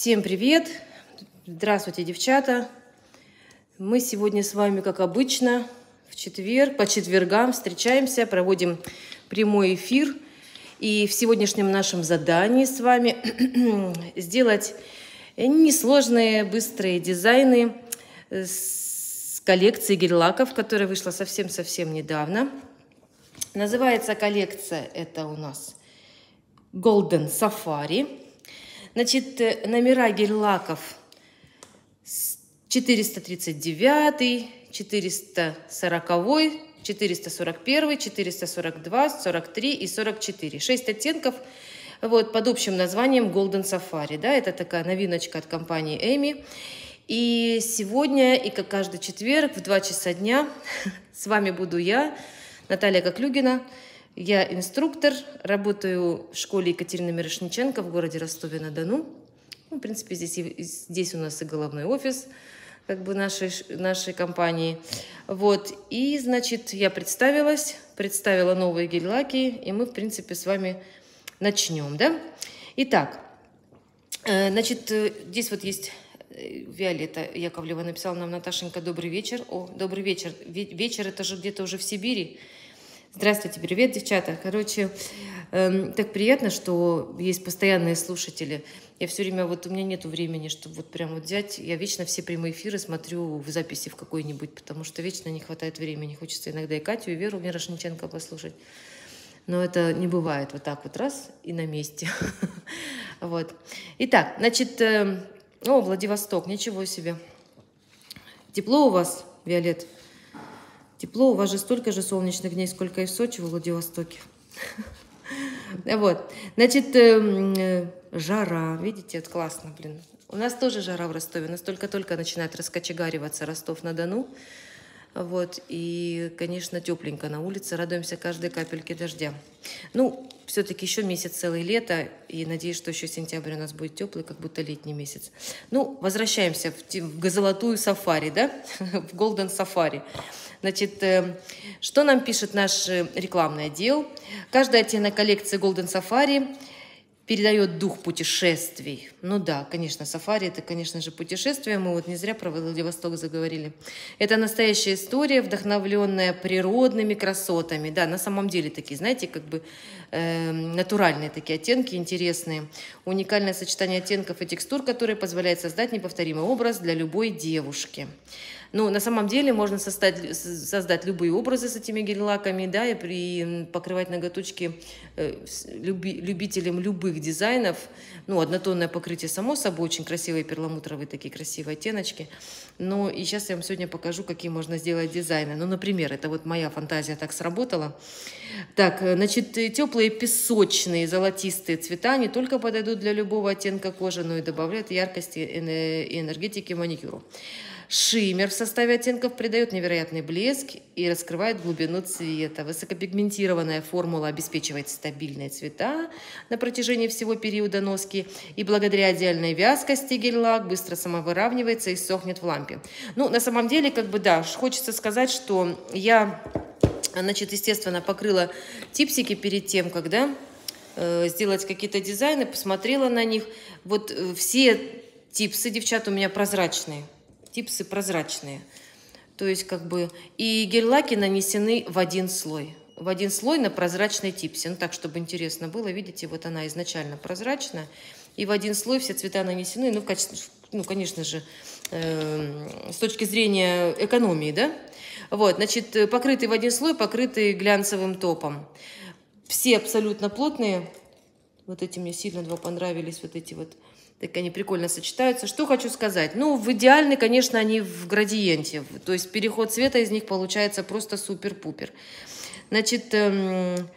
Всем привет! Здравствуйте, девчата! Мы сегодня с вами, как обычно, в четверг, по четвергам встречаемся, проводим прямой эфир. И в сегодняшнем нашем задании с вами сделать несложные, быстрые дизайны с коллекции гель-лаков, которая вышла совсем-совсем недавно. Называется коллекция это у нас Golden Safari. Значит, э, номера гель-лаков 439, 440, 441, 442, 43 и 44. Шесть оттенков вот, под общим названием Golden Safari. Да, это такая новиночка от компании Эми. И сегодня, и как каждый четверг в 2 часа дня с вами буду я, Наталья Коклюгина, я инструктор, работаю в школе Екатерины Мирошниченко в городе Ростове-на-Дону. Ну, в принципе, здесь, здесь у нас и головной офис как бы нашей, нашей компании. Вот. И, значит, я представилась, представила новые гель-лаки, и мы, в принципе, с вами начнем, да? Итак, э, значит, э, здесь вот есть э, Виолетта Яковлева написала нам, Наташенька, добрый вечер. О, добрый вечер. Вечер это же где-то уже в Сибири. Здравствуйте, привет, девчата. Короче, э, так приятно, что есть постоянные слушатели. Я все время, вот у меня нет времени, чтобы вот прям вот взять. Я вечно все прямые эфиры смотрю в записи в какой-нибудь, потому что вечно не хватает времени. Хочется иногда и Катю, и Веру Мирошниченко послушать. Но это не бывает вот так вот раз и на месте. Вот. Итак, значит, э, о, Владивосток, ничего себе. Тепло у вас, Виолет? Тепло, у вас же столько же солнечных дней, сколько и в Сочи, в Владивостоке. Вот, значит, эм, э, жара, видите, вот классно, блин. У нас тоже жара в Ростове, у нас только-только начинает раскочегариваться Ростов-на-Дону. Вот, и, конечно, тепленько на улице, радуемся каждой капельке дождя. Ну, все-таки еще месяц целый лето, и надеюсь, что еще сентябрь у нас будет теплый, как будто летний месяц. Ну, возвращаемся в, в золотую сафари, да, в Golden Safari. Значит, э, что нам пишет наш э, рекламный отдел? Каждый оттенок коллекции Golden Safari передает дух путешествий. Ну да, конечно, сафари – это, конечно же, путешествие. Мы вот не зря про Владивосток заговорили. Это настоящая история, вдохновленная природными красотами. Да, на самом деле такие, знаете, как бы э, натуральные такие оттенки, интересные. Уникальное сочетание оттенков и текстур, которое позволяет создать неповторимый образ для любой девушки. Ну, на самом деле можно создать, создать любые образы с этими гель-лаками, да, и при, покрывать ноготочки э, люби, любителям любых дизайнов. Ну, однотонное покрытие, само собой, очень красивые перламутровые такие красивые оттеночки. Но и сейчас я вам сегодня покажу, какие можно сделать дизайны. Ну, например, это вот моя фантазия так сработала. Так, э, значит, теплые песочные золотистые цвета не только подойдут для любого оттенка кожи, но и добавляют яркости и энергетики маникюру. Шиммер в составе оттенков придает невероятный блеск и раскрывает глубину цвета. Высокопигментированная формула обеспечивает стабильные цвета на протяжении всего периода носки. И благодаря идеальной вязкости гель-лак быстро самовыравнивается и сохнет в лампе. Ну, на самом деле, как бы, да, хочется сказать, что я, значит, естественно, покрыла типсики перед тем, когда э, сделать какие-то дизайны, посмотрела на них. Вот э, все типсы, девчата, у меня прозрачные типсы прозрачные. То есть как бы и гель-лаки нанесены в один слой. В один слой на прозрачной типсе. Ну так, чтобы интересно было. Видите, вот она изначально прозрачная. И в один слой все цвета нанесены. Ну, в качестве, ну конечно же, э, с точки зрения экономии, да? Вот, значит, покрытый в один слой, покрытый глянцевым топом. Все абсолютно плотные. Вот эти мне сильно два понравились, вот эти вот так они прикольно сочетаются. Что хочу сказать? Ну, в идеальной, конечно, они в градиенте. То есть переход цвета из них получается просто супер-пупер. Значит, эм,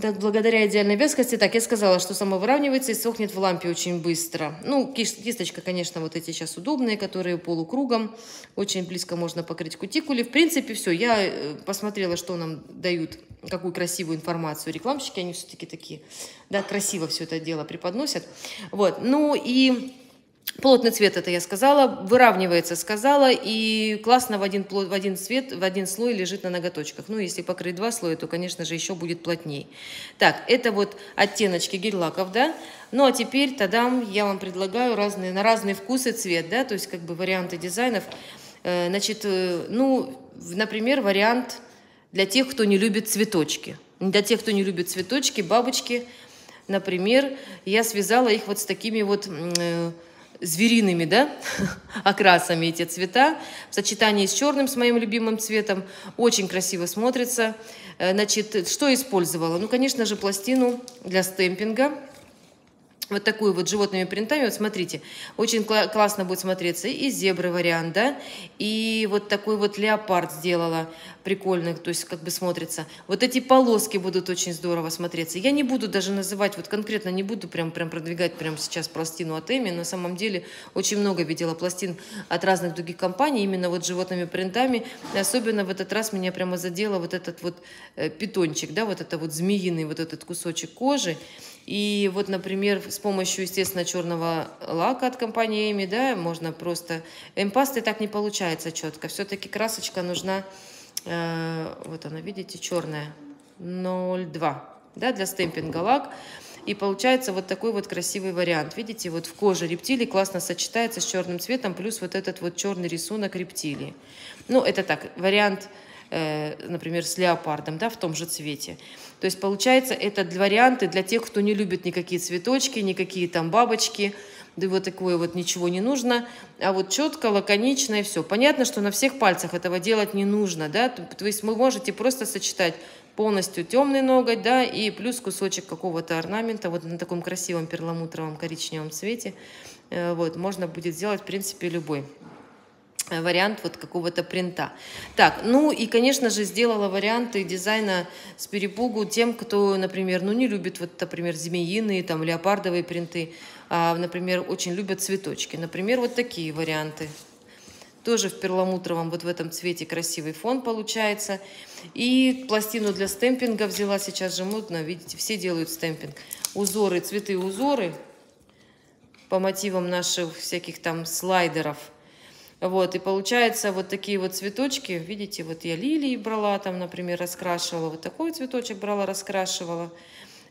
так, благодаря идеальной вязкости, так, я сказала, что самовыравнивается и сохнет в лампе очень быстро. Ну, кисточка, конечно, вот эти сейчас удобные, которые полукругом. Очень близко можно покрыть кутикуле. В принципе, все. Я э, посмотрела, что нам дают, какую красивую информацию. Рекламщики, они все-таки такие, да, красиво все это дело преподносят. Вот, ну и Плотный цвет, это я сказала, выравнивается, сказала, и классно в один, в один цвет, в один слой лежит на ноготочках. Ну, если покрыть два слоя, то, конечно же, еще будет плотнее. Так, это вот оттеночки гель-лаков, да. Ну, а теперь тогда я вам предлагаю разные, на разные вкусы цвет, да, то есть как бы варианты дизайнов. Э, значит, э, ну, например, вариант для тех, кто не любит цветочки. Для тех, кто не любит цветочки, бабочки, например, я связала их вот с такими вот э, звериными, да, окрасами эти цвета, в сочетании с черным, с моим любимым цветом, очень красиво смотрится. Э, значит, что использовала? Ну, конечно же, пластину для стемпинга, вот такую вот животными принтами, вот смотрите, очень кла классно будет смотреться и зебры вариант, да, и вот такой вот леопард сделала, прикольный, то есть как бы смотрится. Вот эти полоски будут очень здорово смотреться. Я не буду даже называть, вот конкретно не буду прям, прям продвигать прямо сейчас пластину от Эми, на самом деле очень много видела пластин от разных других компаний, именно вот животными принтами, и особенно в этот раз меня прямо задело вот этот вот э, питончик, да, вот это вот змеиный вот этот кусочек кожи, и вот, например, с помощью, естественно, черного лака от компании Эми, да, можно просто... Эмпастой так не получается четко. Все-таки красочка нужна, э, вот она, видите, черная, 0,2, да, для стемпинга лак. И получается вот такой вот красивый вариант. Видите, вот в коже рептилии классно сочетается с черным цветом, плюс вот этот вот черный рисунок рептилии. Ну, это так, вариант, э, например, с леопардом, да, в том же цвете. То есть, получается, это варианты для тех, кто не любит никакие цветочки, никакие там бабочки, да вот такое вот ничего не нужно, а вот четко, лаконично и все. Понятно, что на всех пальцах этого делать не нужно, да, то есть вы можете просто сочетать полностью темный ноготь, да, и плюс кусочек какого-то орнамента, вот на таком красивом перламутровом коричневом цвете, э, вот, можно будет сделать, в принципе, любой. Вариант вот какого-то принта. Так, ну и, конечно же, сделала варианты дизайна с перепугу тем, кто, например, ну не любит, вот, например, змеиные, там, леопардовые принты, а, например, очень любят цветочки. Например, вот такие варианты. Тоже в перламутровом, вот в этом цвете красивый фон получается. И пластину для стемпинга взяла, сейчас же модно, видите, все делают стемпинг. Узоры, цветы, узоры по мотивам наших всяких там слайдеров – вот, и получается вот такие вот цветочки, видите, вот я лилии брала там, например, раскрашивала, вот такой цветочек брала, раскрашивала.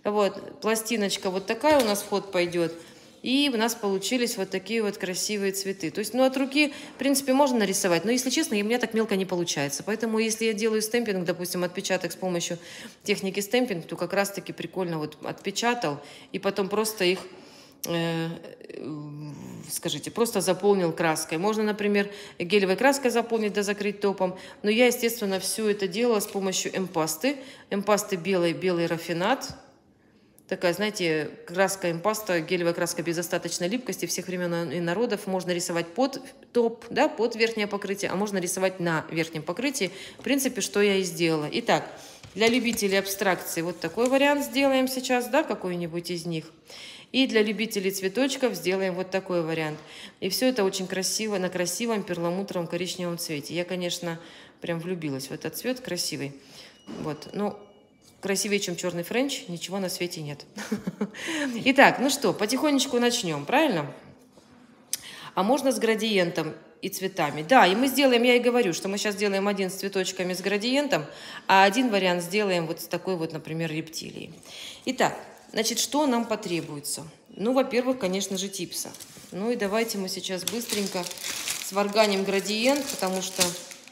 Вот, пластиночка вот такая у нас вход пойдет. И у нас получились вот такие вот красивые цветы. То есть, ну, от руки, в принципе, можно нарисовать, но, если честно, у меня так мелко не получается. Поэтому, если я делаю стемпинг, допустим, отпечаток с помощью техники стемпинг, то как раз-таки прикольно вот отпечатал, и потом просто их Э, скажите, просто заполнил краской. Можно, например, гелевой краской заполнить да закрыть топом, но я, естественно, все это делала с помощью эмпасты. Эмпасты белый, белый рафинат. Такая, знаете, краска эмпаста, гелевая краска без достаточной липкости всех времен и народов. Можно рисовать под топ, да, под верхнее покрытие, а можно рисовать на верхнем покрытии. В принципе, что я и сделала. Итак, для любителей абстракции вот такой вариант сделаем сейчас, да, какой-нибудь из них. И для любителей цветочков сделаем вот такой вариант. И все это очень красиво, на красивом перламутровом коричневом цвете. Я, конечно, прям влюбилась в этот цвет, красивый. Вот, ну, красивее, чем черный френч, ничего на свете нет. Итак, ну что, потихонечку начнем, правильно? А можно с градиентом и цветами. Да, и мы сделаем, я и говорю, что мы сейчас сделаем один с цветочками с градиентом, а один вариант сделаем вот с такой вот, например, рептилией. Итак, Значит, что нам потребуется? Ну, во-первых, конечно же, типса. Ну и давайте мы сейчас быстренько сварганим градиент, потому что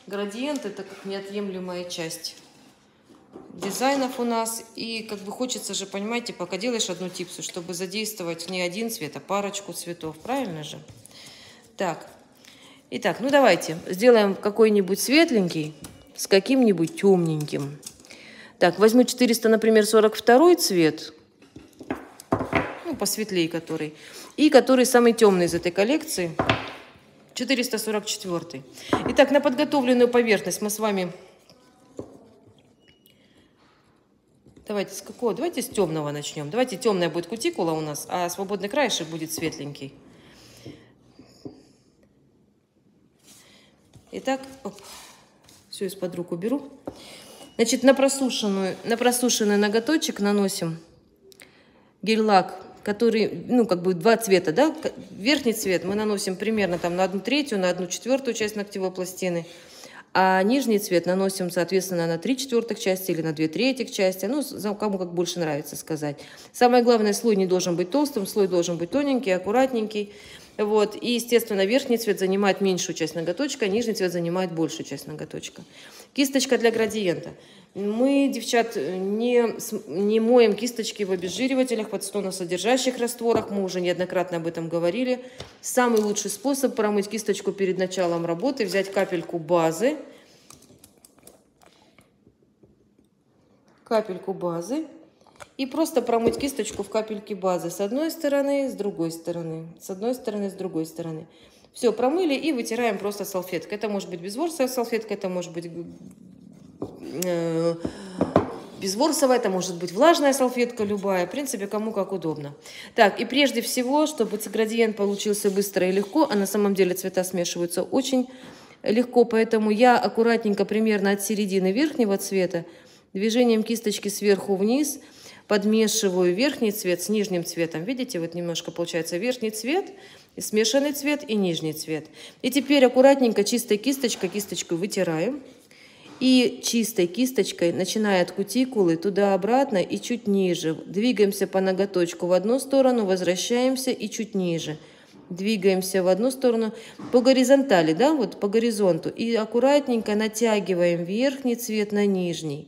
градиент это как неотъемлемая часть дизайнов у нас. И как бы хочется же, понимаете, пока делаешь одну типсу, чтобы задействовать не один цвет, а парочку цветов. Правильно же? Так. Итак, ну давайте сделаем какой-нибудь светленький с каким-нибудь темненьким. Так, возьму 400, например, 42 цвет ну, посветлее который, и который самый темный из этой коллекции, 444. Итак, на подготовленную поверхность мы с вами... Давайте с какого? Давайте с темного начнем. Давайте темная будет кутикула у нас, а свободный краешек будет светленький. Итак, оп, все из-под рук уберу. Значит, на, просушенную, на просушенный ноготочек наносим гель-лак который, ну, как бы два цвета, да, верхний цвет мы наносим примерно там на одну третью, на одну четвертую часть ногтевой пластины, а нижний цвет наносим, соответственно, на 3 четвертых части или на 2 третьих части, ну, кому как больше нравится сказать. Самое главное, слой не должен быть толстым, слой должен быть тоненький, аккуратненький. Вот. И, естественно, верхний цвет занимает меньшую часть ноготочка, а нижний цвет занимает большую часть ноготочка. Кисточка для градиента. Мы, девчат, не, не моем кисточки в обезжиривателях, подстоносодержащих растворах. Мы уже неоднократно об этом говорили. Самый лучший способ промыть кисточку перед началом работы – взять капельку базы. Капельку базы. И просто промыть кисточку в капельке базы с одной стороны, с другой стороны. С одной стороны, с другой стороны. Все, промыли и вытираем просто салфеткой. Это может быть безворсовая салфетка, это может быть э, безворсовая, это может быть влажная салфетка любая. В принципе, кому как удобно. Так, и прежде всего, чтобы градиент получился быстро и легко, а на самом деле цвета смешиваются очень легко, поэтому я аккуратненько примерно от середины верхнего цвета движением кисточки сверху вниз подмешиваю верхний цвет с нижним цветом. Видите, вот немножко получается верхний цвет – смешанный цвет и нижний цвет. И теперь аккуратненько чистой кисточкой, кисточку вытираем. И чистой кисточкой, начиная от кутикулы, туда-обратно и чуть ниже. Двигаемся по ноготочку в одну сторону, возвращаемся и чуть ниже. Двигаемся в одну сторону по горизонтали, да, вот по горизонту. И аккуратненько натягиваем верхний цвет на нижний.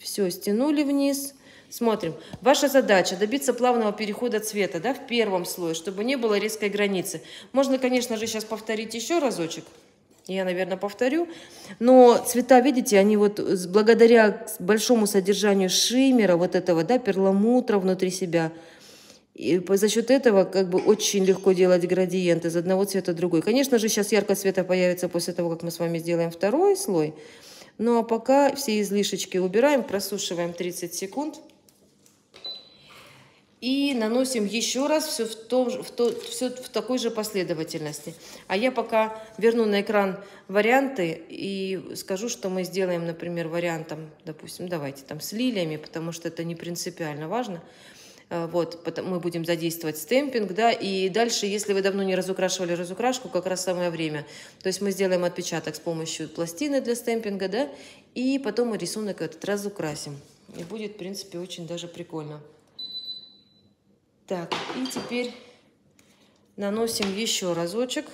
Все, стянули вниз. Смотрим. Ваша задача добиться плавного перехода цвета да, в первом слое, чтобы не было резкой границы. Можно, конечно же, сейчас повторить еще разочек. Я, наверное, повторю. Но цвета, видите, они вот благодаря большому содержанию шиммера, вот этого, да, перламутра внутри себя, и за счет этого как бы очень легко делать градиент из одного цвета в другой. Конечно же, сейчас яркость цвета появится после того, как мы с вами сделаем второй слой. Ну а пока все излишечки убираем, просушиваем 30 секунд. И наносим еще раз все в, том, в, то, все в такой же последовательности. А я пока верну на экран варианты и скажу, что мы сделаем, например, вариантом, допустим, давайте там с лилиями, потому что это не принципиально важно. Э, вот, мы будем задействовать стемпинг, да, и дальше, если вы давно не разукрашивали разукрашку, как раз самое время. То есть мы сделаем отпечаток с помощью пластины для стемпинга, да, и потом мы рисунок этот разукрасим. И будет, в принципе, очень даже прикольно. Так, и теперь наносим еще разочек.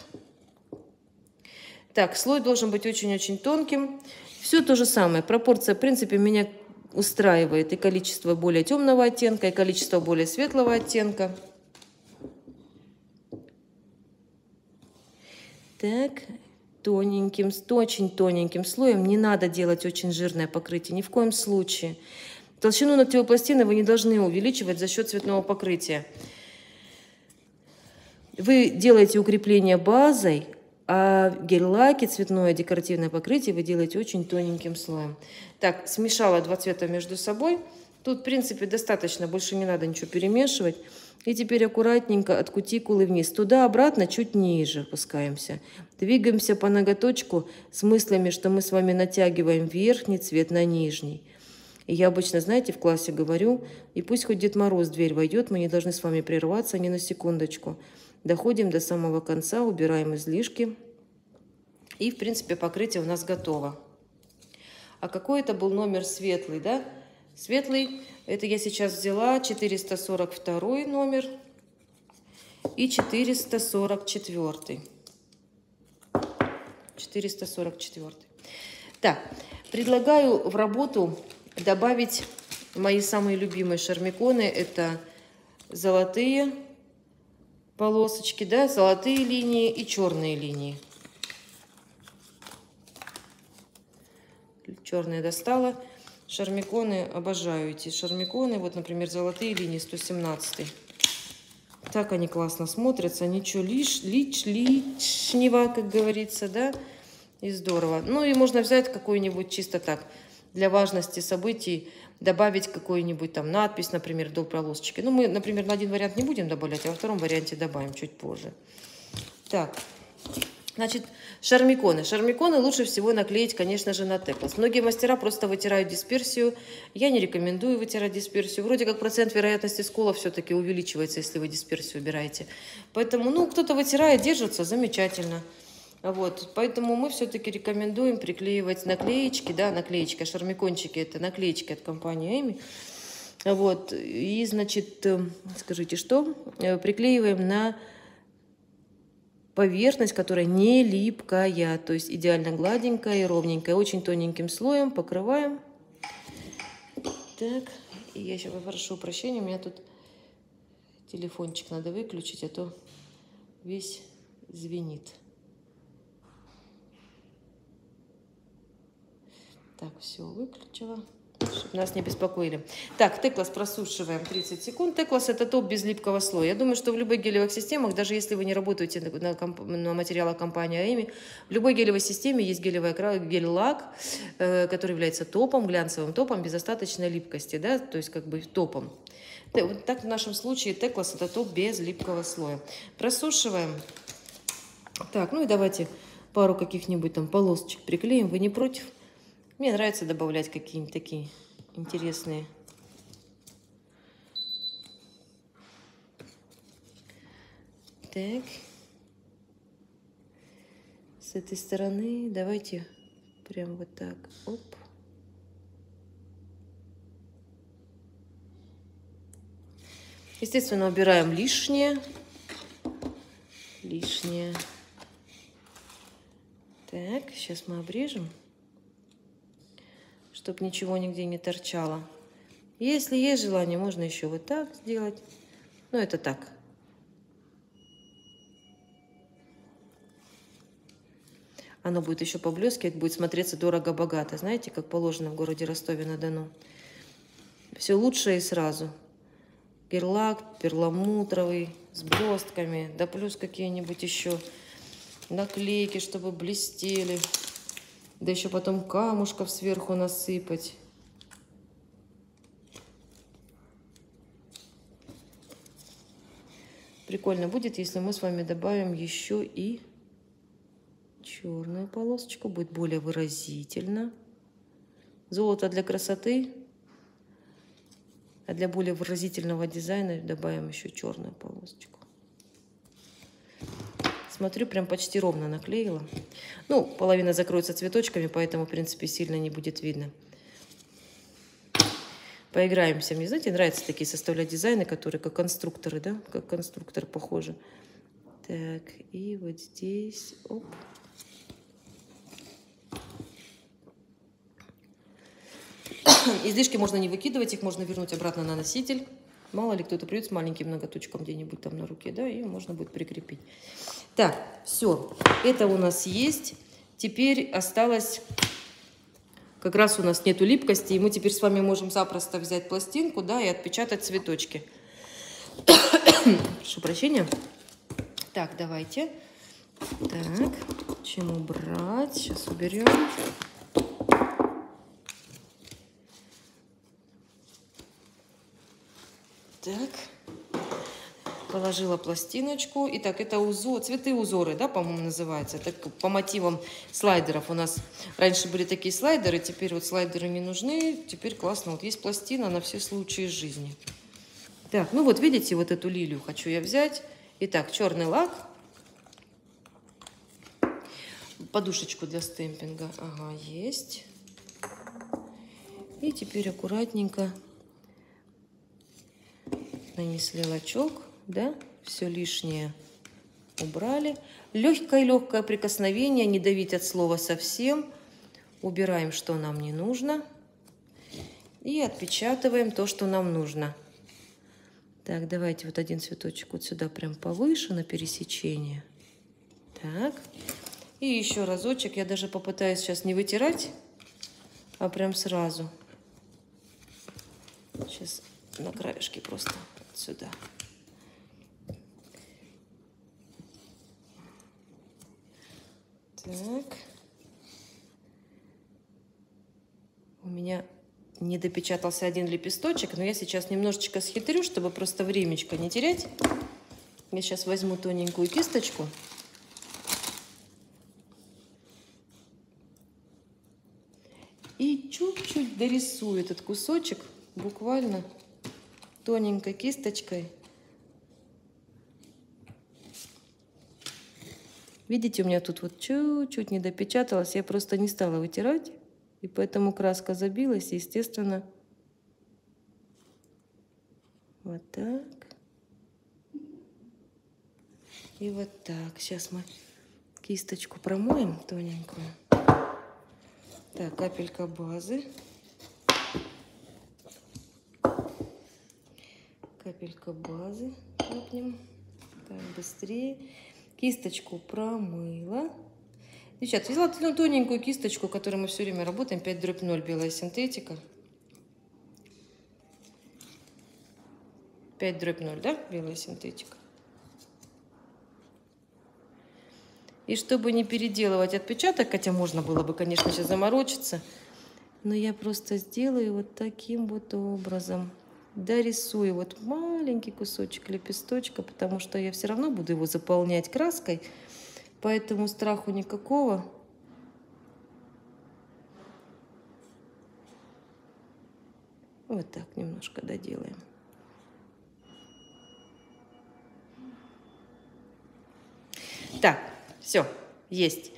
Так, слой должен быть очень-очень тонким. Все то же самое. Пропорция, в принципе, меня устраивает и количество более темного оттенка, и количество более светлого оттенка. Так, тоненьким, очень тоненьким слоем. Не надо делать очень жирное покрытие, ни в коем случае. Толщину ногтевой пластины вы не должны увеличивать за счет цветного покрытия. Вы делаете укрепление базой, а гель-лаки, цветное декоративное покрытие вы делаете очень тоненьким слоем. Так, смешала два цвета между собой. Тут, в принципе, достаточно, больше не надо ничего перемешивать. И теперь аккуратненько от кутикулы вниз. Туда-обратно, чуть ниже опускаемся. Двигаемся по ноготочку с мыслями, что мы с вами натягиваем верхний цвет на нижний. И я обычно, знаете, в классе говорю, и пусть хоть Дед Мороз в дверь войдет, мы не должны с вами прерваться ни на секундочку. Доходим до самого конца, убираем излишки. И, в принципе, покрытие у нас готово. А какой это был номер светлый, да? Светлый, это я сейчас взяла 442 номер и 444. 444. Так, предлагаю в работу добавить мои самые любимые шармиконы. Это золотые полосочки, да, золотые линии и черные линии. Черные достала. Шармиконы, обожаю эти шармиконы. Вот, например, золотые линии 117. Так они классно смотрятся. Ничего лиш, лич, лишнего, как говорится, да. И здорово. Ну и можно взять какой-нибудь чисто так для важности событий добавить какую-нибудь там надпись, например, до пролосочки. Ну, мы, например, на один вариант не будем добавлять, а во втором варианте добавим чуть позже. Так, Значит, шармиконы. Шармиконы лучше всего наклеить, конечно же, на теплос. Многие мастера просто вытирают дисперсию. Я не рекомендую вытирать дисперсию. Вроде как процент вероятности скола все-таки увеличивается, если вы дисперсию убираете. Поэтому, ну, кто-то вытирает, держится, замечательно. Вот, поэтому мы все-таки рекомендуем приклеивать наклеечки, да, наклеечки, а шармикончики это наклеечки от компании Эми. Вот, и, значит, э, скажите, что? Э, приклеиваем на поверхность, которая не липкая, то есть идеально гладенькая и ровненькая. Очень тоненьким слоем покрываем. Так, и я еще попрошу прощения, у меня тут телефончик надо выключить, а то весь звенит. Так, все, выключила чтобы нас не беспокоили. Так, теклас просушиваем 30 секунд. Теклас это топ без липкого слоя. Я думаю, что в любых гелевых системах, даже если вы не работаете на, на, на материалах компании АЭМИ, в любой гелевой системе есть гелевый гель-лак, э, который является топом, глянцевым топом без остаточной липкости, да, то есть как бы топом. Так в нашем случае теклас это топ без липкого слоя. Просушиваем. Так, ну и давайте пару каких-нибудь там полосочек приклеим. Вы не против? Мне нравится добавлять какие-нибудь такие интересные. Так. С этой стороны давайте прям вот так. Оп. Естественно, убираем лишнее. Лишнее. Так, сейчас мы обрежем чтобы ничего нигде не торчало. Если есть желание, можно еще вот так сделать. Но это так. Оно будет еще поблескивать, будет смотреться дорого-богато. Знаете, как положено в городе Ростове-на-Дону. Все лучшее и сразу. Герлак перламутровый, с блестками, да плюс какие-нибудь еще наклейки, чтобы блестели. Да еще потом камушков сверху насыпать. Прикольно будет, если мы с вами добавим еще и черную полосочку. Будет более выразительно. Золото для красоты. А для более выразительного дизайна добавим еще черную полосочку. Смотрю, прям почти ровно наклеила. Ну, половина закроется цветочками, поэтому, в принципе, сильно не будет видно. Поиграемся. Мне, знаете, нравятся такие составлять дизайны, которые как конструкторы, да? Как конструктор похожи. Так, и вот здесь, оп. Излишки можно не выкидывать, их можно вернуть обратно на носитель. Мало ли кто-то придет с маленьким ноготочком где-нибудь там на руке, да, и можно будет прикрепить. Так, все, это у нас есть. Теперь осталось, как раз у нас нету липкости, и мы теперь с вами можем запросто взять пластинку, да, и отпечатать цветочки. Прошу прощения. Так, давайте. Так, чем убрать? Сейчас уберем. Так положила пластиночку. Итак, это узор, цветы узоры, да, по-моему, называется. Это по мотивам слайдеров. У нас раньше были такие слайдеры, теперь вот слайдеры не нужны. Теперь классно, вот есть пластина на все случаи жизни. Так, ну вот видите, вот эту лилию хочу я взять. Итак, черный лак. Подушечку для стемпинга. Ага, есть. И теперь аккуратненько нанесли лачок да, все лишнее убрали. Легкое-легкое прикосновение, не давить от слова совсем. Убираем, что нам не нужно. И отпечатываем то, что нам нужно. Так, давайте вот один цветочек вот сюда прям повыше на пересечение. Так. И еще разочек. Я даже попытаюсь сейчас не вытирать, а прям сразу. Сейчас на краешке просто сюда. Так. У меня не допечатался один лепесточек, но я сейчас немножечко схитрю, чтобы просто времечко не терять. Я сейчас возьму тоненькую кисточку. И чуть-чуть дорисую этот кусочек, буквально тоненькой кисточкой. Видите, у меня тут вот чуть-чуть не допечаталось, я просто не стала вытирать, и поэтому краска забилась, естественно, вот так. И вот так. Сейчас мы кисточку промоем тоненькую. Так, капелька базы. Капелька базы капнем. Так, быстрее. Кисточку промыла. Девчат, взяла тоненькую кисточку, которой мы все время работаем, 5 дробь 0 белая синтетика. 5 дробь 0, да, белая синтетика. И чтобы не переделывать отпечаток, хотя можно было бы, конечно, сейчас заморочиться, но я просто сделаю вот таким вот образом. Дорисую вот маленький кусочек лепесточка, потому что я все равно буду его заполнять краской, поэтому страху никакого. Вот так немножко доделаем. Так, все, есть.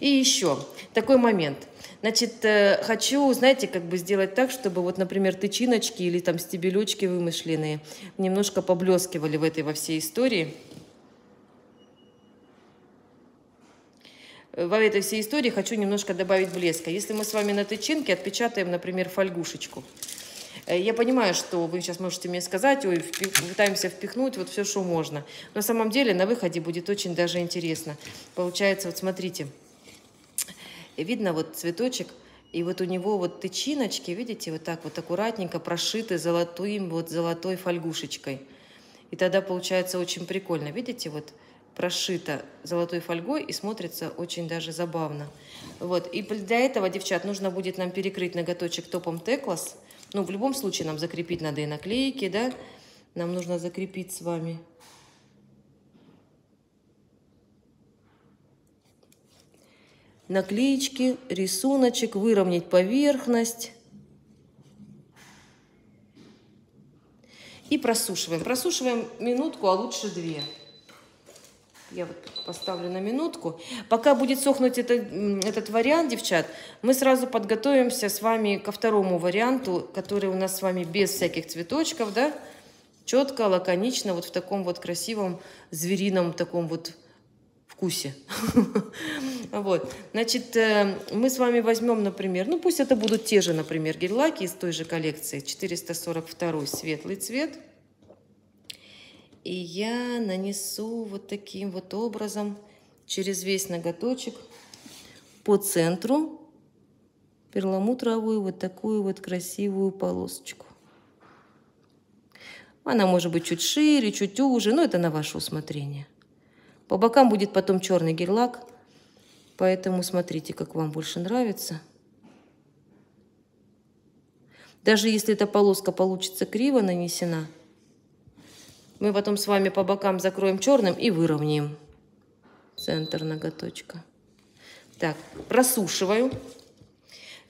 И еще такой момент. Значит, э, хочу, знаете, как бы сделать так, чтобы вот, например, тычиночки или там стебелечки вымышленные немножко поблескивали в этой во всей истории. Во этой всей истории хочу немножко добавить блеска. Если мы с вами на тычинке отпечатаем, например, фольгушечку, Э, я понимаю, что вы сейчас можете мне сказать, ой, пытаемся впихнуть вот все, что можно. На самом деле на выходе будет очень даже интересно. Получается, вот смотрите, видно вот цветочек, и вот у него вот тычиночки, видите, вот так вот аккуратненько прошиты золотым, вот золотой фольгушечкой. И тогда получается очень прикольно. Видите, вот прошито золотой фольгой и смотрится очень даже забавно. Вот. И для этого, девчат, нужно будет нам перекрыть ноготочек топом Теклас. Ну, в любом случае нам закрепить надо и наклейки, да? Нам нужно закрепить с вами. Наклеечки, рисуночек, выровнять поверхность. И просушиваем. Просушиваем минутку, а лучше две. Я вот поставлю на минутку. Пока будет сохнуть это, этот вариант, девчат, мы сразу подготовимся с вами ко второму варианту, который у нас с вами без всяких цветочков, да? Четко, лаконично, вот в таком вот красивом зверином таком вот вкусе. Вот. Значит, э, мы с вами возьмем, например, ну пусть это будут те же, например, гель-лаки из той же коллекции, 442 светлый цвет – и я нанесу вот таким вот образом через весь ноготочек по центру перламутровую вот такую вот красивую полосочку. Она может быть чуть шире, чуть уже, но это на ваше усмотрение. По бокам будет потом черный гель-лак, поэтому смотрите, как вам больше нравится. Даже если эта полоска получится криво нанесена – мы потом с вами по бокам закроем черным и выровняем центр ноготочка. Так, просушиваю.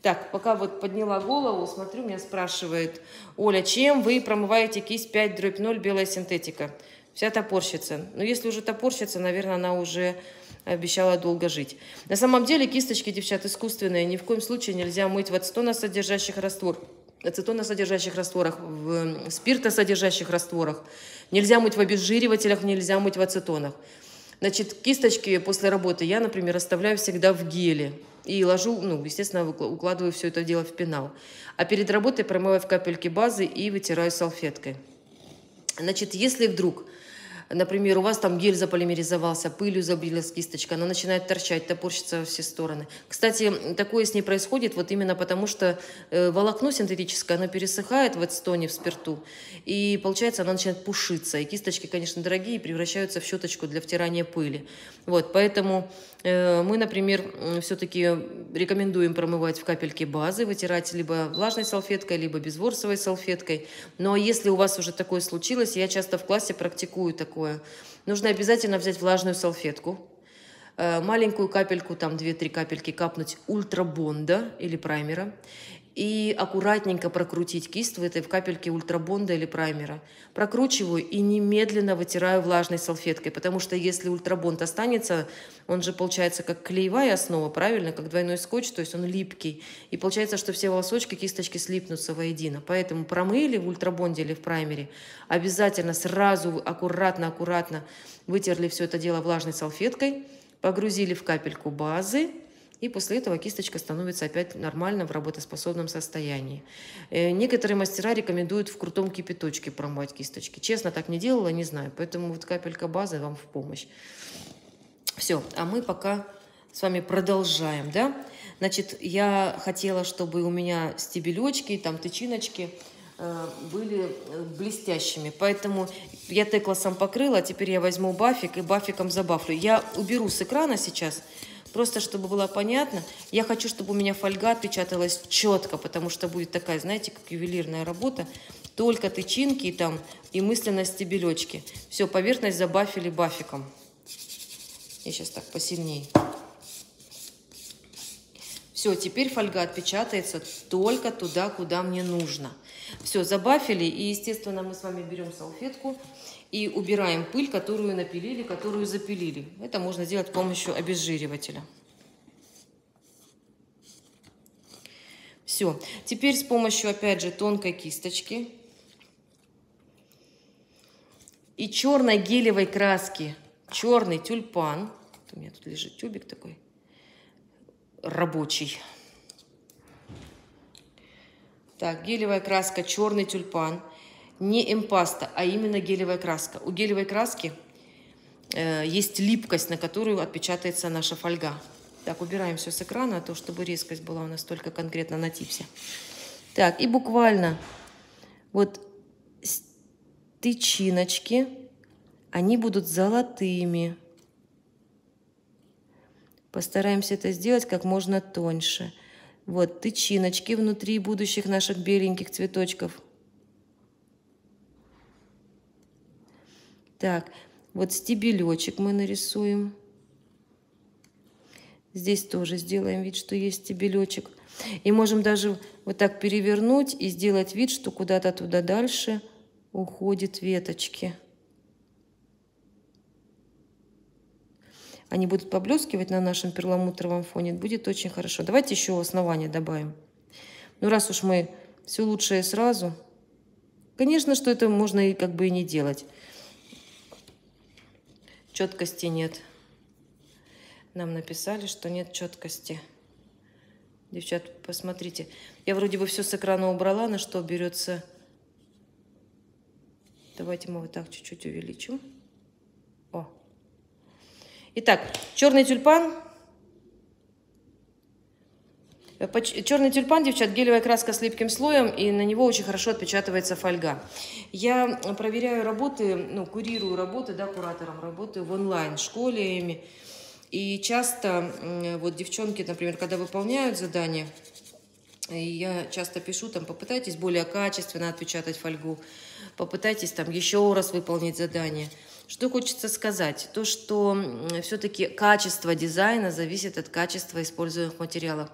Так, пока вот подняла голову, смотрю, меня спрашивает Оля, чем вы промываете кисть 5 дробь 0 белая синтетика? Вся топорщится. Но ну, если уже топорщится, наверное, она уже обещала долго жить. На самом деле кисточки, девчат, искусственные. Ни в коем случае нельзя мыть в ацетоносодержащих раствор, ацетоносодержащих растворах, в спиртосодержащих растворах. Нельзя мыть в обезжиривателях, нельзя мыть в ацетонах. Значит, кисточки после работы я, например, оставляю всегда в геле. И ложу, ну, естественно, укладываю все это дело в пенал. А перед работой промываю в капельки базы и вытираю салфеткой. Значит, если вдруг Например, у вас там гель заполимеризовался, пылью забилась кисточка, она начинает торчать, топорщиться во все стороны. Кстати, такое с ней происходит вот именно потому, что э, волокно синтетическое, оно пересыхает в ацетоне, в спирту, и получается, она начинает пушиться. И кисточки, конечно, дорогие, превращаются в щеточку для втирания пыли. Вот, поэтому мы, например, все-таки рекомендуем промывать в капельке базы, вытирать либо влажной салфеткой, либо безворсовой салфеткой. Но если у вас уже такое случилось, я часто в классе практикую такое. Нужно обязательно взять влажную салфетку, э, маленькую капельку, там 2-3 капельки капнуть ультрабонда или праймера и аккуратненько прокрутить кисть в этой в капельке ультрабонда или праймера. Прокручиваю и немедленно вытираю влажной салфеткой, потому что если ультрабонд останется, он же получается как клеевая основа, правильно, как двойной скотч, то есть он липкий. И получается, что все волосочки, кисточки слипнутся воедино. Поэтому промыли в ультрабонде или в праймере, обязательно сразу аккуратно-аккуратно вытерли все это дело влажной салфеткой, погрузили в капельку базы, и после этого кисточка становится опять нормально в работоспособном состоянии. Э, некоторые мастера рекомендуют в крутом кипяточке промывать кисточки. Честно, так не делала, не знаю. Поэтому вот капелька базы вам в помощь. Все, а мы пока с вами продолжаем, да? Значит, я хотела, чтобы у меня стебелечки, там тычиночки э, были э, блестящими. Поэтому я текласом покрыла, а теперь я возьму бафик и бафиком забафлю. Я уберу с экрана сейчас Просто чтобы было понятно, я хочу, чтобы у меня фольга отпечаталась четко, потому что будет такая, знаете, как ювелирная работа. Только тычинки и там, и мысленно стебелечки. Все, поверхность забафили бафиком. Я сейчас так посильнее. Все, теперь фольга отпечатается только туда, куда мне нужно. Все, забафили, и, естественно, мы с вами берем салфетку и убираем пыль, которую напилили, которую запилили. Это можно сделать с помощью обезжиривателя. Все. Теперь с помощью, опять же, тонкой кисточки и черной гелевой краски, черный тюльпан. у меня тут лежит тюбик такой рабочий. Так, гелевая краска, черный тюльпан – не эмпаста, а именно гелевая краска. У гелевой краски э, есть липкость, на которую отпечатается наша фольга. Так, убираем все с экрана, а то, чтобы резкость была у нас только конкретно на типсе. Так, и буквально вот тычиночки, они будут золотыми. Постараемся это сделать как можно тоньше. Вот тычиночки внутри будущих наших беленьких цветочков – Так, вот стебелечек мы нарисуем. Здесь тоже сделаем вид, что есть стебелечек. И можем даже вот так перевернуть и сделать вид, что куда-то туда дальше уходят веточки. Они будут поблескивать на нашем перламутровом фоне. Будет очень хорошо. Давайте еще основание добавим. Ну, раз уж мы все лучшее сразу. Конечно, что это можно и как бы и не делать четкости нет. Нам написали, что нет четкости. Девчат, посмотрите. Я вроде бы все с экрана убрала, на что берется. Давайте мы вот так чуть-чуть увеличим. О. Итак, черный тюльпан Черный тюльпан, девчат, гелевая краска с липким слоем, и на него очень хорошо отпечатывается фольга. Я проверяю работы, ну, курирую работы, да, куратором работаю в онлайн-школе. И часто вот девчонки, например, когда выполняют задания, я часто пишу, там, попытайтесь более качественно отпечатать фольгу, попытайтесь там еще раз выполнить задание. Что хочется сказать? То, что все-таки качество дизайна зависит от качества используемых материалов.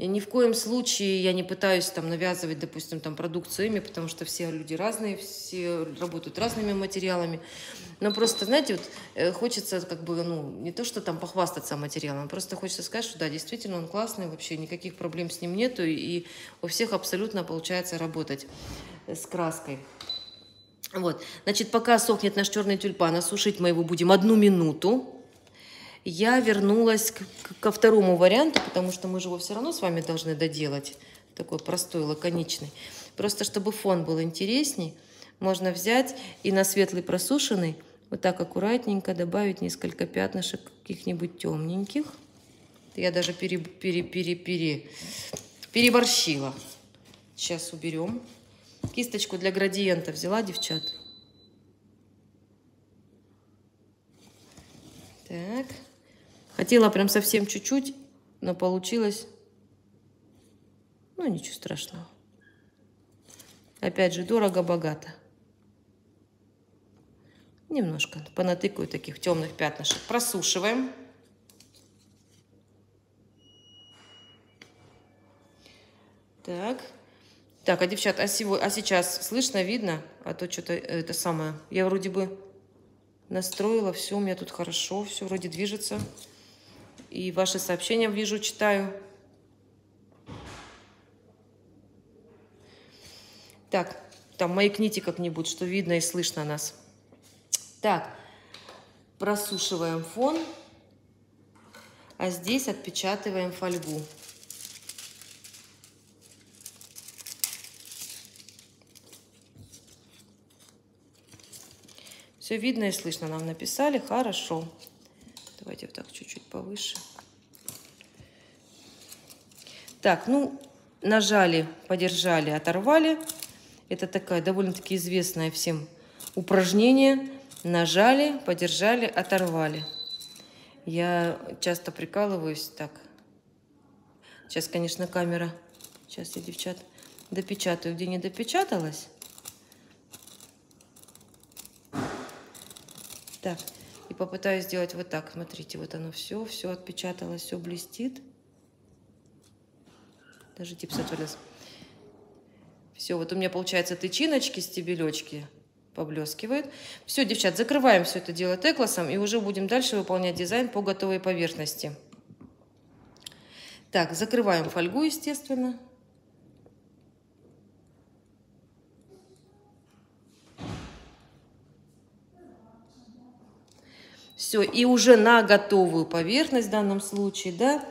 И ни в коем случае я не пытаюсь там навязывать, допустим, там продукцию ими, потому что все люди разные, все работают разными материалами. Но просто, знаете, вот э, хочется как бы, ну, не то, что там похвастаться материалом, просто хочется сказать, что да, действительно он классный, вообще никаких проблем с ним нету, и у всех абсолютно получается работать с краской. Вот, значит, пока сохнет наш черный тюльпан, осушить мы его будем одну минуту я вернулась к, ко второму варианту, потому что мы же его все равно с вами должны доделать. Такой простой, лаконичный. Просто чтобы фон был интересней, можно взять и на светлый просушенный вот так аккуратненько добавить несколько пятнышек каких-нибудь темненьких. Я даже пере, пере, пере, пере, переборщила. Сейчас уберем. Кисточку для градиента взяла, девчат. Так. Хотела прям совсем чуть-чуть, но получилось... Ну, ничего страшного. Опять же, дорого-богато. Немножко понатыкаю таких темных пятнышек. Так. Так, а, девчат, а, сего, а сейчас слышно, видно? А то что-то это самое. Я вроде бы настроила, все у меня тут хорошо, все вроде движется. И ваши сообщения вижу, читаю. Так, там маякните как-нибудь, что видно и слышно нас. Так, просушиваем фон, а здесь отпечатываем фольгу. Все видно и слышно нам написали. Хорошо. Давайте вот так чуть-чуть повыше. Так, ну, нажали, подержали, оторвали. Это такая довольно-таки известное всем упражнение. Нажали, подержали, оторвали. Я часто прикалываюсь так. Сейчас, конечно, камера. Сейчас я, девчат, допечатаю, где не допечаталась. Так, попытаюсь сделать вот так. Смотрите, вот оно все, все отпечаталось, все блестит. Даже типс отвалился. Все, вот у меня получается тычиночки, стебелечки поблескивают. Все, девчат, закрываем все это дело текласом и уже будем дальше выполнять дизайн по готовой поверхности. Так, закрываем фольгу, естественно. Все, и уже на готовую поверхность в данном случае, да,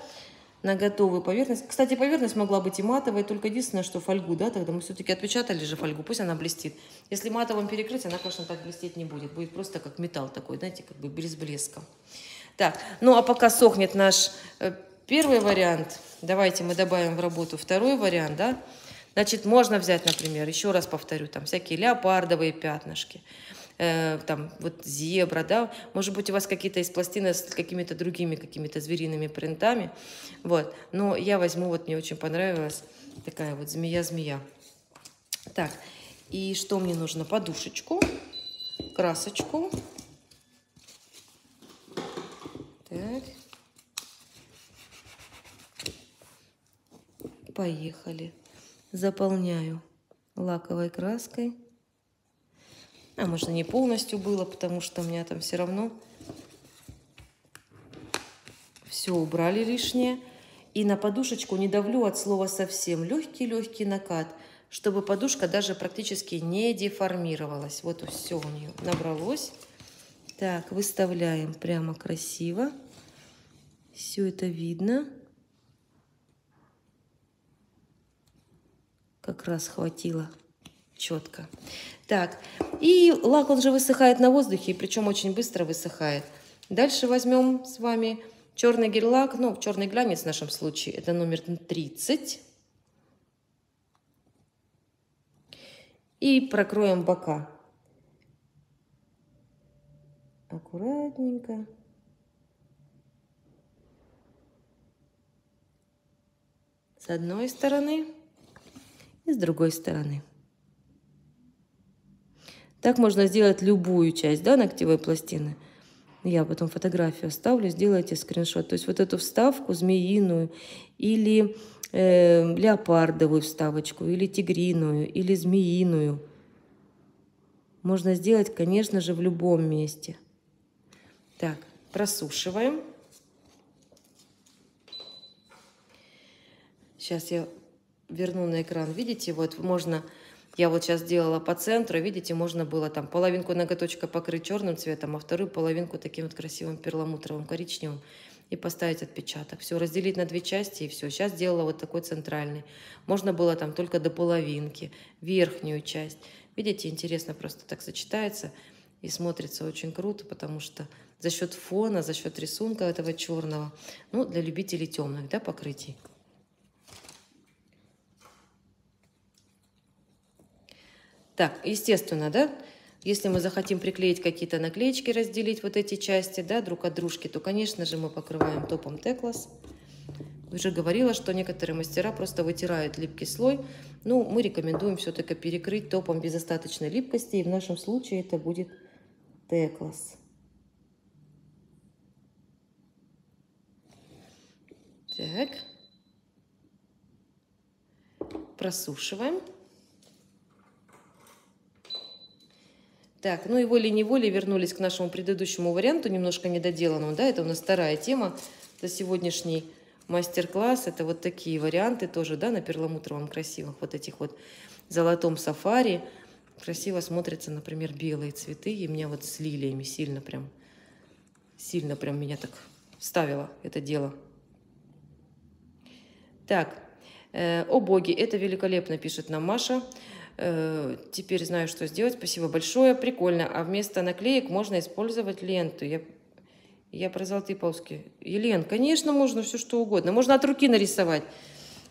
на готовую поверхность. Кстати, поверхность могла быть и матовой, только единственное, что фольгу, да, тогда мы все-таки отпечатали же фольгу, пусть она блестит. Если матовым перекрыть, она, конечно, так блестеть не будет, будет просто как металл такой, знаете, как бы без блеска. Так, ну а пока сохнет наш э, первый вариант, давайте мы добавим в работу второй вариант, да. Значит, можно взять, например, еще раз повторю, там всякие леопардовые пятнышки э, там вот зебра, да, может быть у вас какие-то из пластины с какими-то другими какими-то звериными принтами, вот, но я возьму, вот мне очень понравилась такая вот змея-змея. Так, и что мне нужно? Подушечку, красочку. Так. Поехали. Заполняю лаковой краской. А может, не полностью было, потому что у меня там все равно все убрали лишнее. И на подушечку не давлю от слова совсем. Легкий-легкий накат, чтобы подушка даже практически не деформировалась. Вот все у нее набралось. Так, выставляем прямо красиво. Все это видно. Как раз хватило четко. Так, и лак, он же высыхает на воздухе, причем очень быстро высыхает. Дальше возьмем с вами черный гель-лак, ну, черный глянец в нашем случае, это номер 30. И прокроем бока. Аккуратненько. С одной стороны и с другой стороны. Так можно сделать любую часть да, ногтевой пластины. Я потом фотографию оставлю, сделайте скриншот. То есть вот эту вставку змеиную или э, леопардовую вставочку, или тигриную, или змеиную. Можно сделать, конечно же, в любом месте. Так, просушиваем. Сейчас я верну на экран. Видите, вот можно я вот сейчас делала по центру, видите, можно было там половинку ноготочка покрыть черным цветом, а вторую половинку таким вот красивым перламутровым коричневым и поставить отпечаток. Все, разделить на две части и все. Сейчас сделала вот такой центральный. Можно было там только до половинки, верхнюю часть. Видите, интересно просто так сочетается и смотрится очень круто, потому что за счет фона, за счет рисунка этого черного, ну, для любителей темных, да, покрытий. Так, естественно, да, если мы захотим приклеить какие-то наклеечки, разделить вот эти части, да, друг от дружки, то, конечно же, мы покрываем топом Теклас. Уже говорила, что некоторые мастера просто вытирают липкий слой. Ну, мы рекомендуем все-таки перекрыть топом без остаточной липкости, и в нашем случае это будет Теклас. Так. просушиваем. Так, ну и волей-неволей вернулись к нашему предыдущему варианту, немножко недоделанному, да, это у нас вторая тема за сегодняшний мастер-класс. Это вот такие варианты тоже, да, на перламутровом красивых, вот этих вот золотом сафари. Красиво смотрятся, например, белые цветы, и меня вот с лилиями сильно прям, сильно прям меня так вставило это дело. Так, э, о боги, это великолепно, пишет нам Маша. Э, теперь знаю, что сделать. Спасибо большое. Прикольно. А вместо наклеек можно использовать ленту. Я, я про золотые полоски. Елен, конечно, можно все что угодно. Можно от руки нарисовать.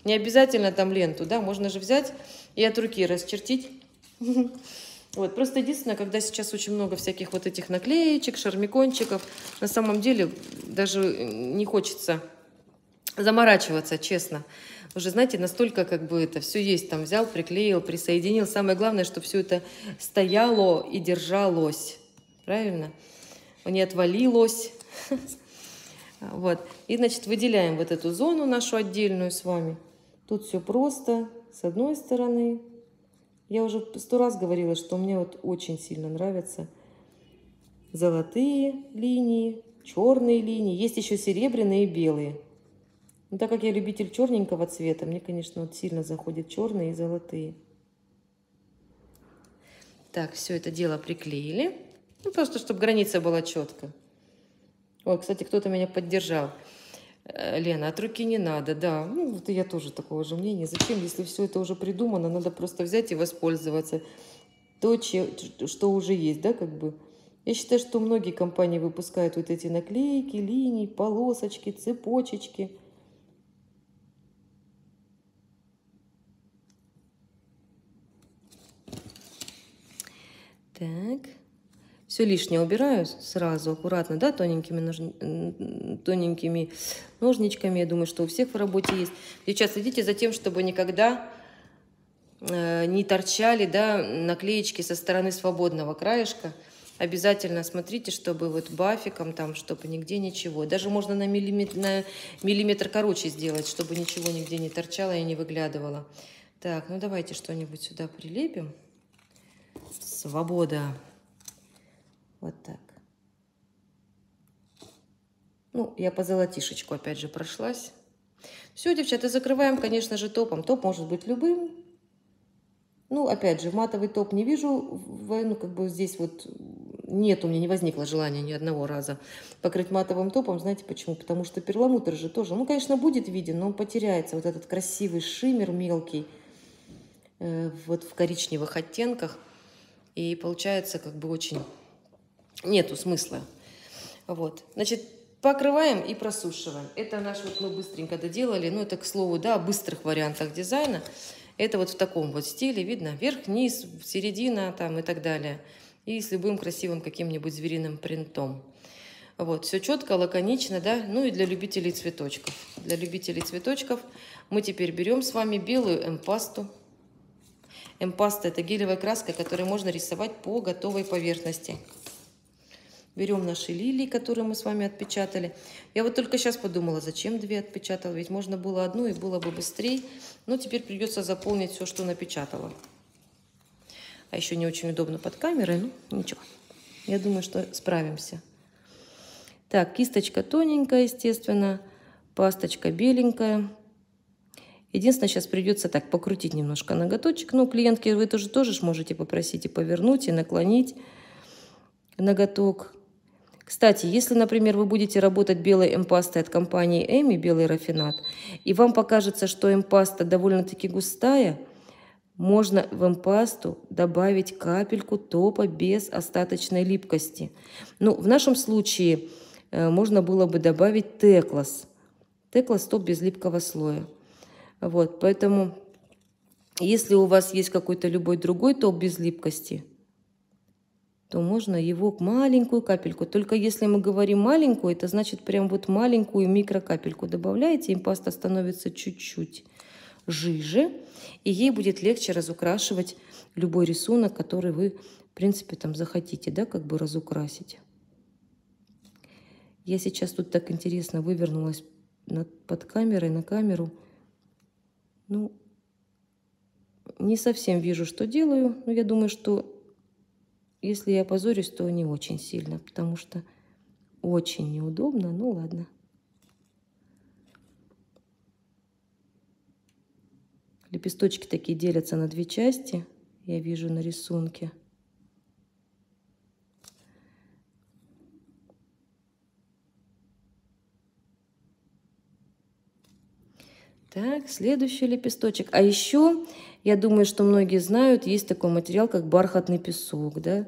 Не обязательно там ленту, да, можно же взять и от руки расчертить. Вот, просто единственное, когда сейчас очень много всяких вот этих наклеечек, шармикончиков, на самом деле даже не хочется заморачиваться, честно уже, знаете, настолько как бы это все есть, там взял, приклеил, присоединил. Самое главное, чтобы все это стояло и держалось, правильно? Не отвалилось. Вот. И, значит, выделяем вот эту зону нашу отдельную с вами. Тут все просто. С одной стороны. Я уже сто раз говорила, что мне вот очень сильно нравятся золотые линии, черные линии. Есть еще серебряные и белые. Но ну, так как я любитель черненького цвета, мне, конечно, вот сильно заходят черные и золотые. Так, все это дело приклеили. Ну, просто, чтобы граница была четко. Ой, кстати, кто-то меня поддержал. Э, Лена, от руки не надо, да. Ну, вот я тоже такого же мнения. Зачем, если все это уже придумано, надо просто взять и воспользоваться то, что уже есть, да, как бы. Я считаю, что многие компании выпускают вот эти наклейки, линии, полосочки, цепочечки – Так. Все лишнее убираю сразу, аккуратно, да, тоненькими, нож... тоненькими ножничками. Я думаю, что у всех в работе есть. Сейчас следите за тем, чтобы никогда э, не торчали, да, наклеечки со стороны свободного краешка. Обязательно смотрите, чтобы вот бафиком там, чтобы нигде ничего. Даже можно на миллиметр, на миллиметр короче сделать, чтобы ничего нигде не торчало и не выглядывало. Так, ну давайте что-нибудь сюда прилепим. Свобода. Вот так. Ну, я по золотишечку опять же прошлась. Все, девчата, закрываем, конечно же, топом. Топ может быть любым. Ну, опять же, матовый топ не вижу. Ну, как бы здесь вот нет, у меня не возникло желания ни одного раза покрыть матовым топом. Знаете почему? Потому что перламутр же тоже, ну, конечно, будет виден, но он потеряется. Вот этот красивый шиммер мелкий, э, вот в коричневых оттенках. И получается как бы очень... Нету смысла. Вот. Значит, покрываем и просушиваем. Это наш вот мы быстренько доделали. Ну, это, к слову, да, о быстрых вариантах дизайна. Это вот в таком вот стиле. Видно верх, низ, середина там и так далее. И с любым красивым каким-нибудь звериным принтом. Вот, все четко, лаконично, да, ну и для любителей цветочков. Для любителей цветочков мы теперь берем с вами белую эмпасту. Эмпаста – это гелевая краска, которой можно рисовать по готовой поверхности. Берем наши лилии, которые мы с вами отпечатали. Я вот только сейчас подумала, зачем две отпечатала, ведь можно было одну и было бы быстрее. Но теперь придется заполнить все, что напечатала. А еще не очень удобно под камерой, ну ничего. Я думаю, что справимся. Так, кисточка тоненькая, естественно, пасточка беленькая. Единственное, сейчас придется так покрутить немножко ноготочек. Ну, клиентки вы тоже, тоже можете попросить и повернуть, и наклонить ноготок. Кстати, если, например, вы будете работать белой эмпастой от компании Эми, белый рафинат, и вам покажется, что эмпаста довольно-таки густая, можно в эмпасту добавить капельку топа без остаточной липкости. Ну, в нашем случае э, можно было бы добавить теклас. Теклас топ без липкого слоя. Вот, поэтому, если у вас есть какой-то любой другой топ без липкости, то можно его маленькую капельку. Только если мы говорим маленькую, это значит прям вот маленькую микрокапельку добавляете, и паста становится чуть-чуть жиже, и ей будет легче разукрашивать любой рисунок, который вы, в принципе, там захотите, да, как бы разукрасить. Я сейчас тут так интересно вывернулась под камерой, на камеру. Ну, не совсем вижу, что делаю, но я думаю, что если я опозорюсь, то не очень сильно, потому что очень неудобно. Ну ладно. Лепесточки такие делятся на две части, я вижу на рисунке. Так, следующий лепесточек. А еще, я думаю, что многие знают, есть такой материал, как бархатный песок, да.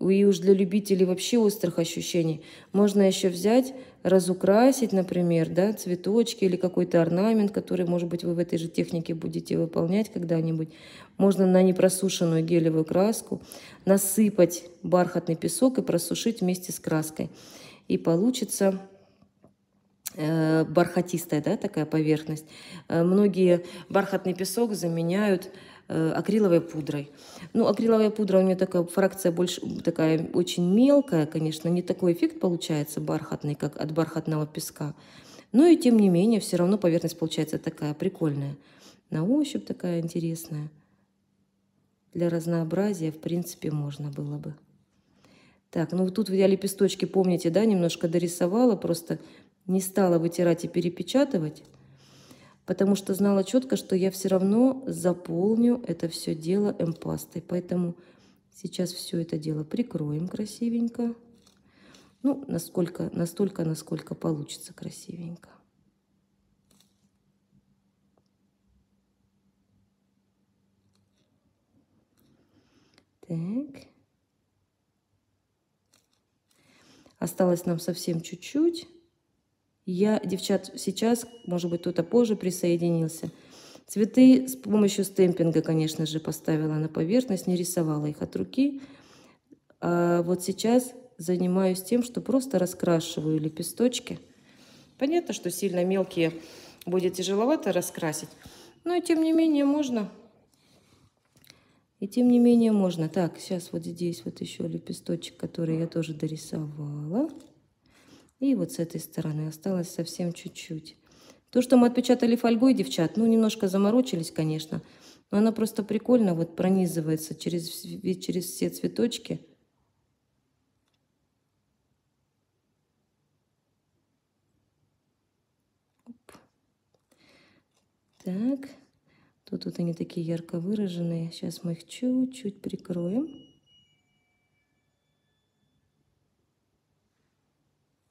И уж для любителей вообще острых ощущений можно еще взять, разукрасить, например, да, цветочки или какой-то орнамент, который, может быть, вы в этой же технике будете выполнять когда-нибудь. Можно на непросушенную гелевую краску насыпать бархатный песок и просушить вместе с краской. И получится бархатистая да, такая поверхность. Э, многие бархатный песок заменяют э, акриловой пудрой. Ну, акриловая пудра у нее такая фракция больше такая очень мелкая, конечно, не такой эффект получается бархатный, как от бархатного песка. Но и тем не менее, все равно поверхность получается такая прикольная. На ощупь такая интересная. Для разнообразия, в принципе, можно было бы. Так, ну тут я лепесточки, помните, да, немножко дорисовала, просто не стала вытирать и перепечатывать, потому что знала четко, что я все равно заполню это все дело эмпастой. Поэтому сейчас все это дело прикроем красивенько. Ну, насколько, настолько, насколько получится красивенько. Так. Осталось нам совсем чуть-чуть. Я, девчат, сейчас, может быть, кто-то позже присоединился. Цветы с помощью стемпинга, конечно же, поставила на поверхность, не рисовала их от руки. А вот сейчас занимаюсь тем, что просто раскрашиваю лепесточки. Понятно, что сильно мелкие будет тяжеловато раскрасить, но тем не менее можно. И тем не менее можно. Так, сейчас вот здесь вот еще лепесточек, который я тоже дорисовала. И вот с этой стороны осталось совсем чуть-чуть. То, что мы отпечатали фольгой, девчат, ну, немножко заморочились, конечно, но она просто прикольно вот пронизывается через, через все цветочки. Оп. Так, тут вот они такие ярко выраженные. Сейчас мы их чуть-чуть прикроем.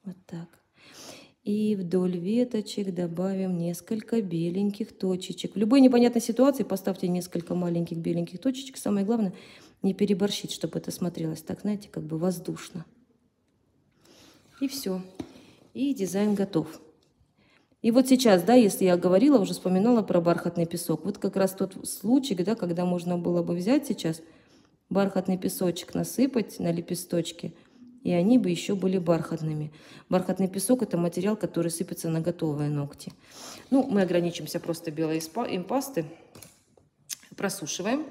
Вот так. И вдоль веточек добавим несколько беленьких точечек. В любой непонятной ситуации поставьте несколько маленьких беленьких точечек. Самое главное, не переборщить, чтобы это смотрелось так, знаете, как бы воздушно. И все. И дизайн готов. И вот сейчас, да, если я говорила, уже вспоминала про бархатный песок. Вот как раз тот случай, да, когда можно было бы взять сейчас бархатный песочек, насыпать на лепесточки – и они бы еще были бархатными. Бархатный песок – это материал, который сыпется на готовые ногти. Ну, мы ограничимся просто белой импасты. Просушиваем.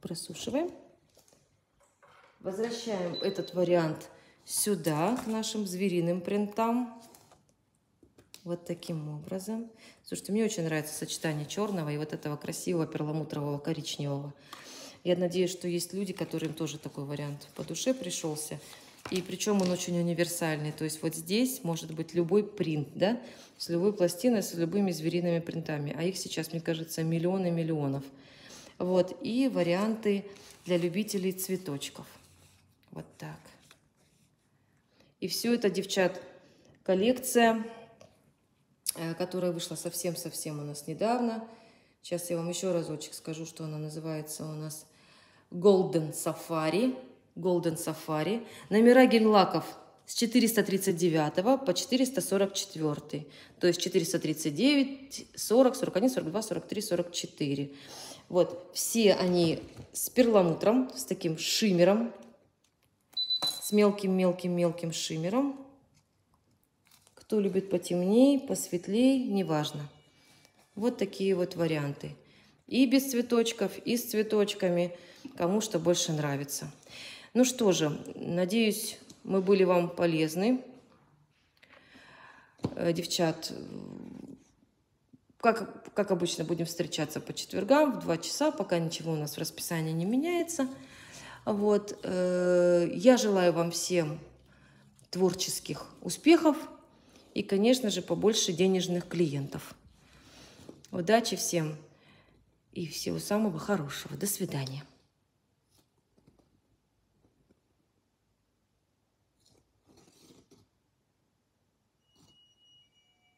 Просушиваем. Возвращаем этот вариант сюда, к нашим звериным принтам. Вот таким образом. Слушайте, мне очень нравится сочетание черного и вот этого красивого перламутрового коричневого. Я надеюсь, что есть люди, которым тоже такой вариант по душе пришелся. И причем он очень универсальный. То есть вот здесь может быть любой принт, да, с любой пластиной, с любыми звериными принтами. А их сейчас, мне кажется, миллионы миллионов. Вот. И варианты для любителей цветочков. Вот так. И все это, девчат, коллекция, э, которая вышла совсем-совсем у нас недавно. Сейчас я вам еще разочек скажу, что она называется у нас Golden Safari. Golden Safari. Номера гель-лаков с 439 по 444. То есть 439, 40, 41, 42, 43, 44. Вот, все они с перламутром, с таким шиммером, с мелким-мелким-мелким шиммером. Кто любит потемнее, посветлее, неважно. Вот такие вот варианты. И без цветочков, и с цветочками, кому что больше нравится. Ну что же, надеюсь, мы были вам полезны. Э, девчат, как, как обычно, будем встречаться по четвергам в 2 часа, пока ничего у нас в расписании не меняется. Вот. Э, я желаю вам всем творческих успехов и, конечно же, побольше денежных клиентов. Удачи всем и всего самого хорошего. До свидания.